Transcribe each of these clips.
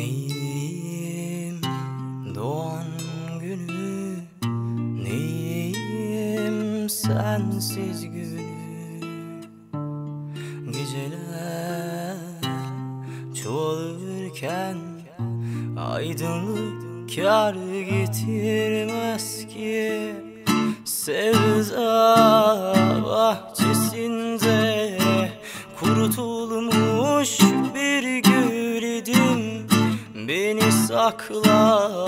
Neyim doğan günü? Neyim sensiz günü? Geceler çoğalırken Aydınlık kar getirmez ki. Sevda bahçesinde kurutulmuş sakla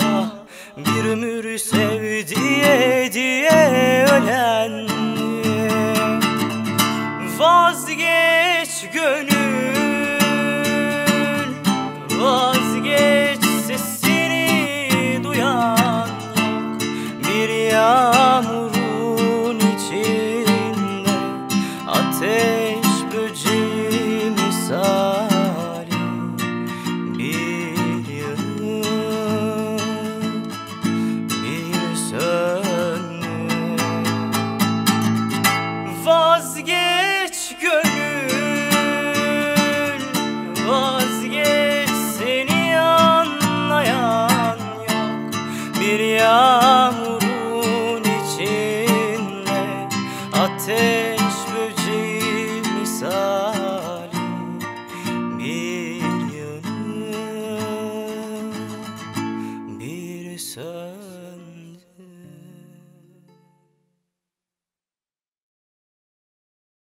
bir ömür sev diye diye ölen. Vazgeç gönül yağmurun içinde ateş böceği misali bir yanı bir söz.